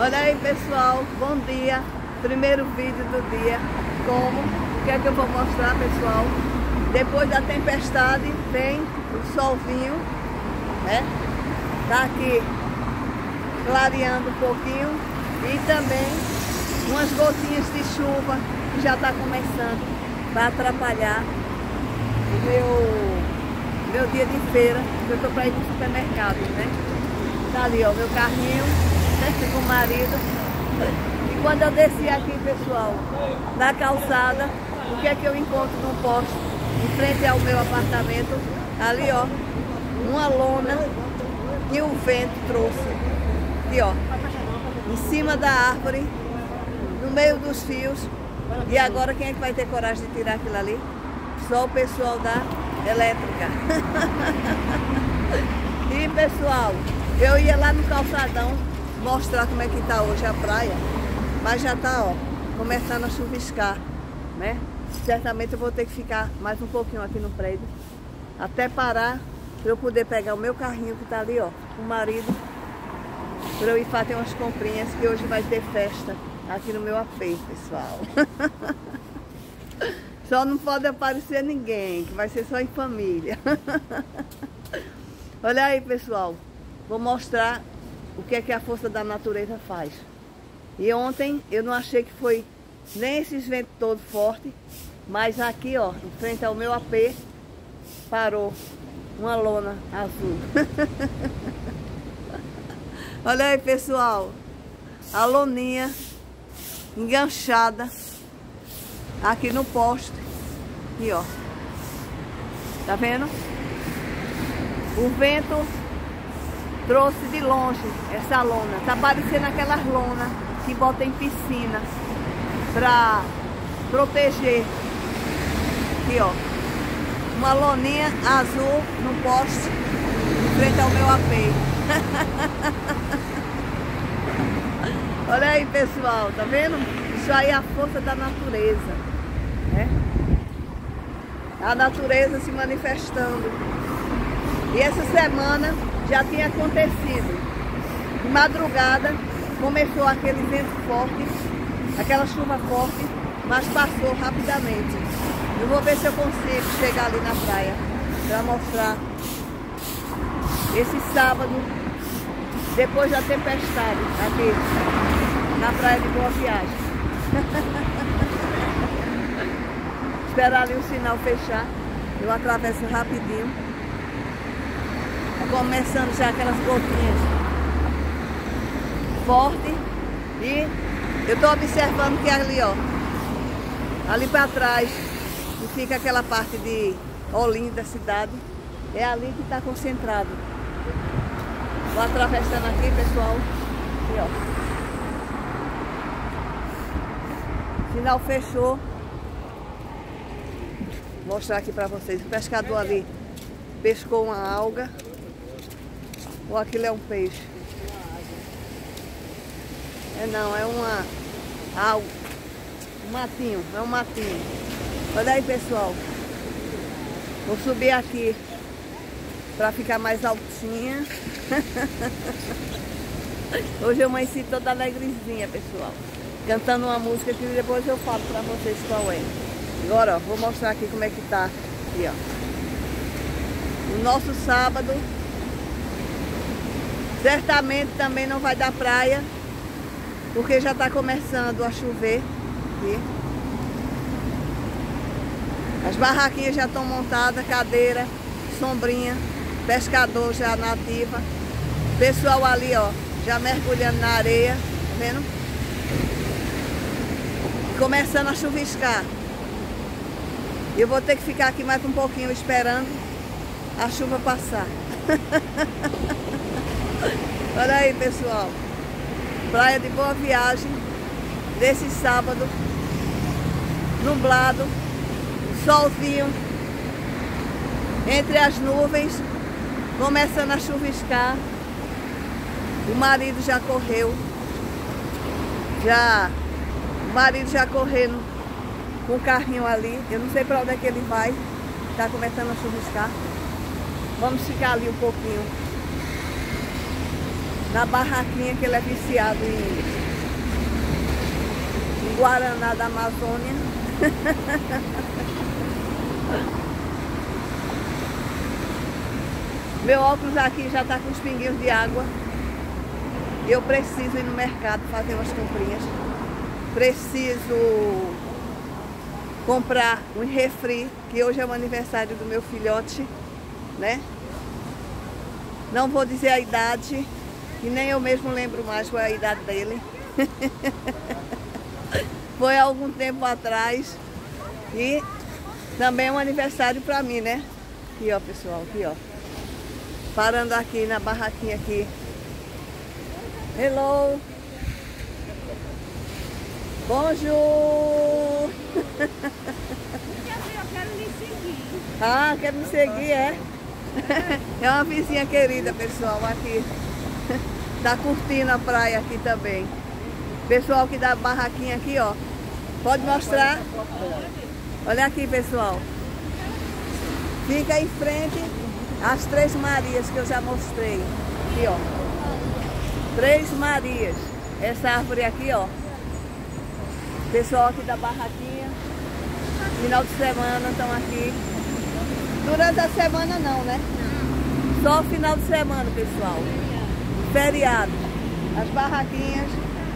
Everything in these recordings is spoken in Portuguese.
Olha aí pessoal, bom dia. Primeiro vídeo do dia. Como? O que é que eu vou mostrar pessoal? Depois da tempestade vem o solzinho, né? Tá aqui clareando um pouquinho e também umas gotinhas de chuva que já está começando para atrapalhar o meu, meu dia de feira, eu estou para ir no supermercado, né? Tá ali, ó, meu carrinho, né? Com o marido. E quando eu desci aqui, pessoal, na calçada, o que é que eu encontro no posto? Em frente ao meu apartamento, ali, ó, uma lona que o vento trouxe. Aqui, ó, em cima da árvore, no meio dos fios. E agora quem é que vai ter coragem de tirar aquilo ali? Só o pessoal da elétrica. e pessoal, eu ia lá no calçadão mostrar como é que tá hoje a praia, mas já tá, ó, começando a chuviscar, né? Certamente eu vou ter que ficar mais um pouquinho aqui no prédio, até parar para eu poder pegar o meu carrinho que tá ali, ó, o marido, para eu ir fazer umas comprinhas que hoje vai ter festa aqui no meu AP, pessoal. só não pode aparecer ninguém, que vai ser só em família. Olha aí, pessoal. Vou mostrar o que é que a força da natureza faz. E ontem eu não achei que foi nem esses ventos todos fortes, mas aqui, ó, em frente ao meu AP, parou uma lona azul. Olha aí, pessoal. A loninha enganchada aqui no poste. Aqui, ó. Tá vendo? O vento trouxe de longe essa lona. Tá parecendo aquelas lonas que botam em piscina pra proteger. Aqui, ó. Uma loninha azul no poste em frente ao meu AP. Olha aí, pessoal, tá vendo? Isso aí é a força da natureza, né? A natureza se manifestando. E essa semana já tinha acontecido. De madrugada começou aquele vento forte, aquela chuva forte, mas passou rapidamente. Eu vou ver se eu consigo chegar ali na praia para mostrar esse sábado, depois da tempestade aqui na praia de Boa Viagem. Esperar ali o sinal fechar. Eu atravesso rapidinho. Começando já aquelas gotinhas fortes. E eu estou observando que ali, ó, ali para trás, que fica aquela parte de Olinda da cidade, é ali que está concentrado. Vou atravessando aqui, pessoal. Aqui, ó. Sinal fechou. Vou mostrar aqui para vocês. O pescador ali pescou uma alga. Ou aquilo é um peixe? É não, é uma alga. Um matinho, é um matinho. Olha aí pessoal. Vou subir aqui para ficar mais altinha. Hoje eu amanheci toda alegrezinha, pessoal cantando uma música que depois eu falo pra vocês qual é. Agora, ó, vou mostrar aqui como é que tá. Aqui, ó. O nosso sábado certamente também não vai dar praia, porque já tá começando a chover. Aqui. As barraquinhas já estão montadas, cadeira, sombrinha, pescador já nativa. Pessoal ali, ó, já mergulhando na areia, tá vendo? começando a chuviscar. Eu vou ter que ficar aqui mais um pouquinho esperando a chuva passar. Olha aí, pessoal. Praia de Boa Viagem, desse sábado, nublado, solzinho, entre as nuvens, começando a chuviscar. O marido já correu, já o marido já correndo com o carrinho ali. Eu não sei para onde é que ele vai. Tá começando a chuviscar. Vamos ficar ali um pouquinho. Na barraquinha que ele é viciado em, em Guaraná da Amazônia. Meu óculos aqui já está com os pinguinhos de água. Eu preciso ir no mercado fazer umas comprinhas. Preciso comprar um refri, que hoje é o aniversário do meu filhote, né? Não vou dizer a idade, e nem eu mesmo lembro mais qual é a idade dele. Foi algum tempo atrás. E também é um aniversário para mim, né? Aqui, ó, pessoal, aqui, ó. Parando aqui na barraquinha aqui. Hello! Bonjour! Eu quero lhe seguir. Ah, quer me seguir, é? É uma vizinha querida, pessoal, aqui. Tá curtindo a praia aqui também. Pessoal que dá barraquinha aqui, ó. Pode mostrar? Olha aqui, pessoal. Fica em frente às Três Marias que eu já mostrei. Aqui, ó. Três Marias. Essa árvore aqui, ó. Pessoal aqui da barraquinha. Final de semana estão aqui. Durante a semana não, né? Só final de semana, pessoal. Feriado. As barraquinhas.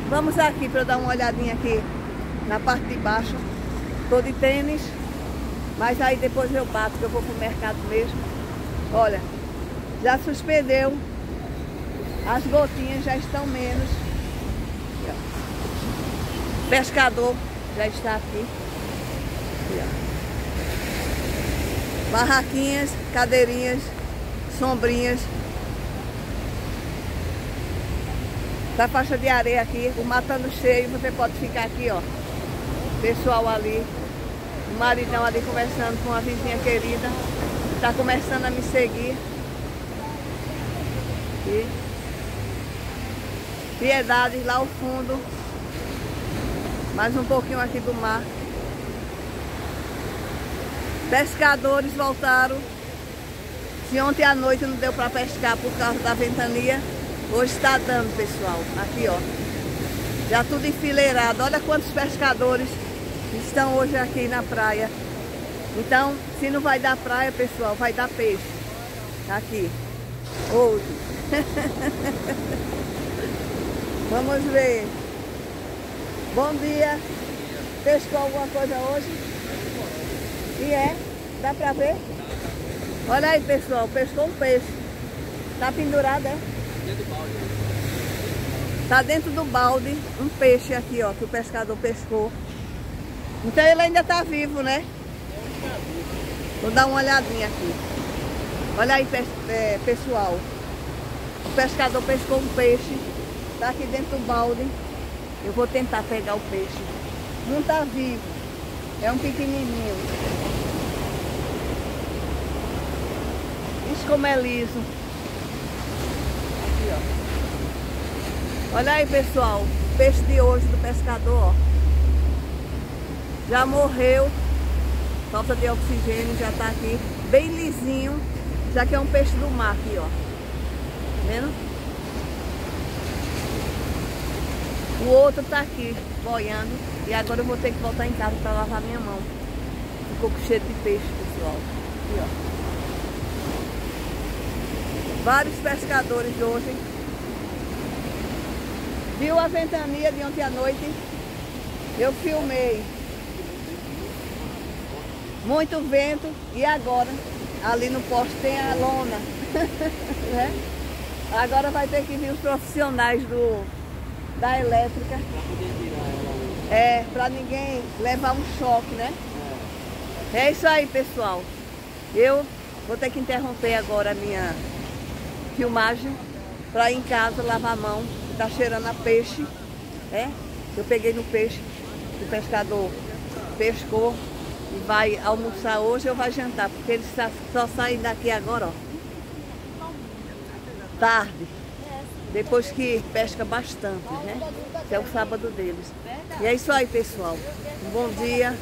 Vamos aqui para dar uma olhadinha aqui na parte de baixo. Tô de tênis. Mas aí depois eu bato, que eu vou pro mercado mesmo. Olha, já suspendeu. As gotinhas já estão menos. Pescador já está. Aqui, Barraquinhas, cadeirinhas, sombrinhas. Da faixa de areia aqui, o matando cheio, você pode ficar aqui, ó. Pessoal ali, o maridão ali conversando com uma vizinha querida. Está começando a me seguir. E Piedade lá ao fundo. Mais um pouquinho aqui do mar. Pescadores voltaram. Se ontem à noite não deu para pescar por causa da ventania, hoje está dando, pessoal. Aqui, ó. Já tudo enfileirado. Olha quantos pescadores estão hoje aqui na praia. Então, se não vai dar praia, pessoal, vai dar peixe. Aqui. Hoje. Vamos ver. Bom dia. Pescou alguma coisa hoje? E é? Dá pra ver? Olha aí, pessoal. Pescou um peixe. Tá pendurado, é? Tá dentro do balde um peixe aqui, ó, que o pescador pescou. Então ele ainda tá vivo, né? Vou dar uma olhadinha aqui. Olha aí, é, pessoal. O pescador pescou um peixe. Tá aqui dentro do balde. Eu vou tentar pegar o peixe. Não tá vivo. É um pequenininho. Isso como é liso. Ó. Olha aí, pessoal. O peixe de hoje do pescador, ó. Já morreu. Falta de oxigênio, já tá aqui bem lisinho. Já que é um peixe do mar aqui, ó. Tá vendo? O outro tá aqui, boiando. E agora eu vou ter que voltar em casa para lavar minha mão. Ficou com cheiro de peixe, pessoal. Aqui, ó. Vários pescadores hoje. Viu a ventania de ontem à noite? Eu filmei. Muito vento. E agora, ali no poste tem a lona. né? Agora vai ter que vir os profissionais do, da elétrica. É, pra ninguém levar um choque, né? É isso aí, pessoal. Eu vou ter que interromper agora a minha filmagem para ir em casa lavar a mão. Tá cheirando a peixe, é? Eu peguei no peixe, o pescador pescou e vai almoçar hoje ou vai jantar, porque eles só, saem daqui agora, ó. Tarde. Depois que pesca bastante, né? É o sábado deles. E é isso aí, pessoal. Um bom dia.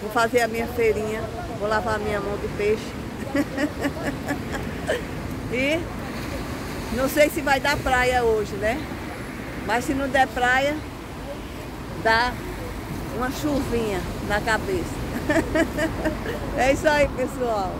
Vou fazer a minha feirinha. Vou lavar a minha mão de peixe. e Não sei se vai dar praia hoje, né? Mas se não der praia, dá uma chuvinha na cabeça. é isso aí, pessoal.